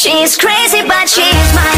She's crazy, but she's my